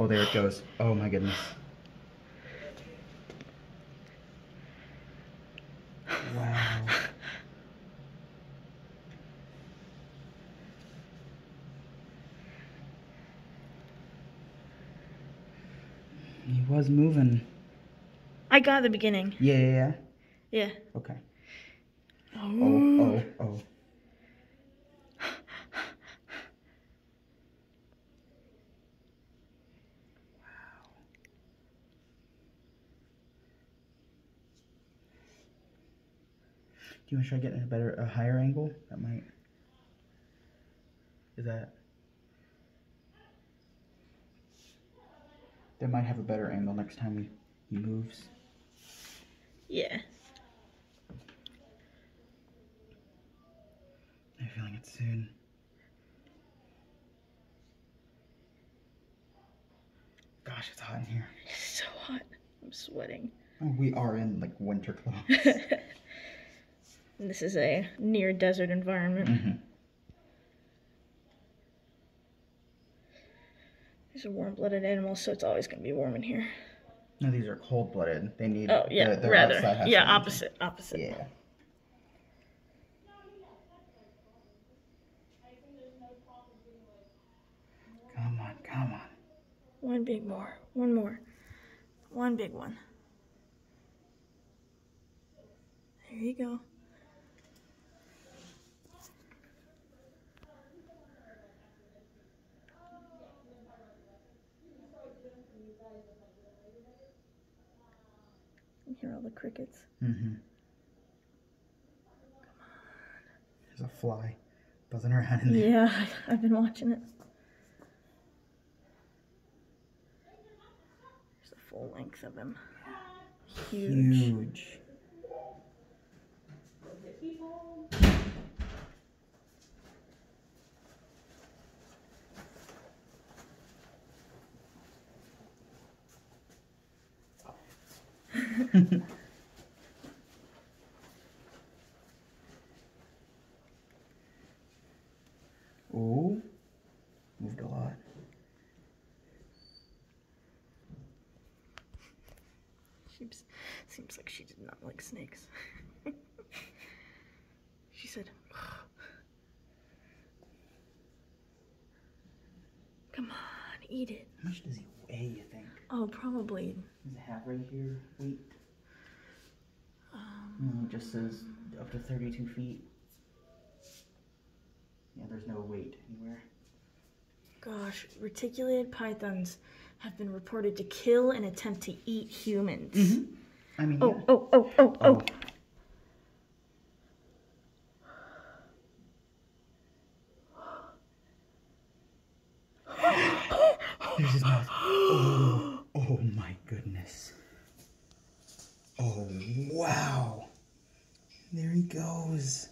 Oh, there it goes. Oh my goodness. Wow. He was moving. I got the beginning. Yeah, yeah, yeah. Yeah. Okay. Oh. Oh, oh, oh. Do you want to try getting a better, a higher angle? That might. Is that? That might have a better angle next time he, moves. Yeah. I'm feeling it soon. Gosh, it's hot in here. It's so hot. I'm sweating. Oh, we are in like winter clothes. This is a near desert environment. hmm These are warm blooded animals, so it's always going to be warm in here. No, these are cold blooded. They need. Oh, yeah, their- their rather. has Yeah, opposite. Opposite. Yeah. Come on, come on. One big more. One more. One big one. There you go. All the crickets. Mm-hmm. There's a fly buzzing around in there. Yeah, I've been watching it. There's the full length of him. Huge. Huge. Ooh, moved a lot. Seems, seems like she did not like snakes. she said, Come on, eat it. How much does he weigh, you think? Oh, probably. Does it have right here weight? Um, No, it just says up to 32 feet. Yeah, there's no weight anywhere. gosh, reticulated pythons have been reported to kill and attempt to eat humans. Mm-hmm. I mean, Oh, yeah. oh, oh, oh, oh. There's his mouth. Oh, oh my goodness. Oh, wow. There he goes.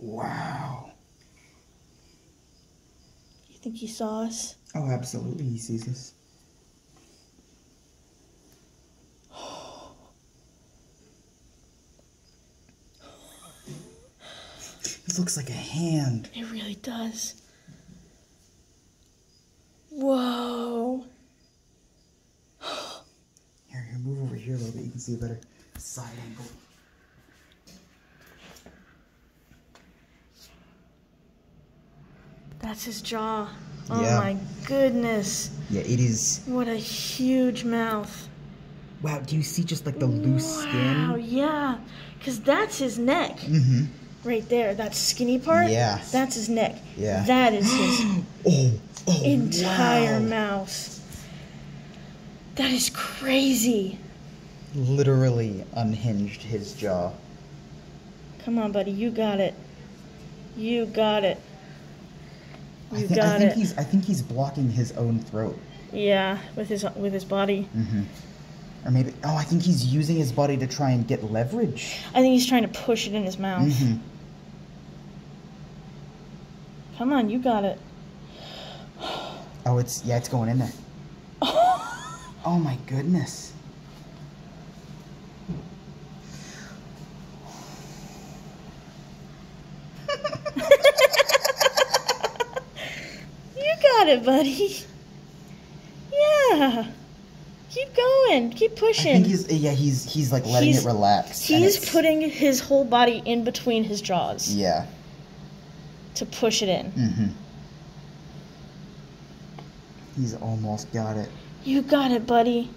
Wow. You think he saw us? Oh, absolutely, he sees us. This looks like a hand. It really does. Whoa. Here, here, move over here a little bit. You can see a better side angle. That's his jaw. Oh Yeah. my goodness. Yeah, it is. What a huge mouth. Wow, do you see just like the loose Wow, skin? Wow, yeah. Because that's his neck. Mm-hmm. Right there. That skinny part? Yeah. That's his neck. Yeah. That is his Oh, oh, entire wow. mouth. That is crazy. Literally unhinged his jaw. Come on, buddy. You got it. You got it. I, You I got think it. he's. I think he's blocking his own throat. Yeah, with his with his body. Mm-hmm. Or maybe. Oh, I think he's using his body to try and get leverage. I think he's trying to push it in his mouth. Mm-hmm. Come on, you got it. oh, it's yeah, it's going in there. oh my goodness. you got it, buddy. Yeah. Keep going. Keep pushing. I think he's yeah, he's he's like letting he's, it relax. He's putting his whole body in between his jaws. Yeah to push it in. Mm-hmm. He's almost got it. You got it, buddy.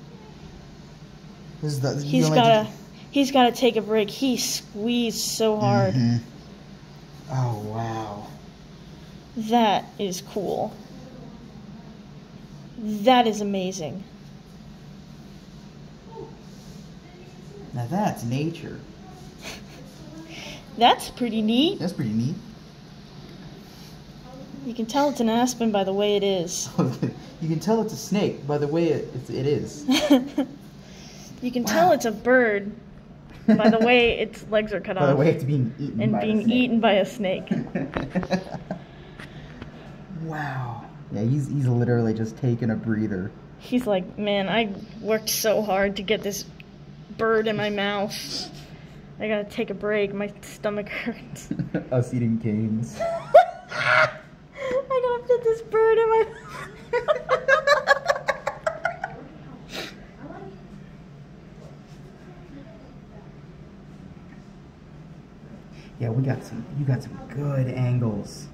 This is the, He's gotta he's gotta take a break. He squeezed so hard. Mm-hmm. Oh wow. That is cool. That is amazing. Now that's nature. That's pretty neat. That's pretty neat. You can tell it's an aspen by the way it is. you can tell it's a snake by the way it, it, it is. you can tell it's a bird by the way its legs are cut off. by the way it's being eaten and by a being snake. eaten by a snake. wow. Yeah, he's he's literally just taking a breather. He's like, man, I worked so hard to get this bird in my mouth. I gotta take a break. My stomach hurts. Us eating canes. I gotta fit this bird in my Yeah, we got some. You got some good angles.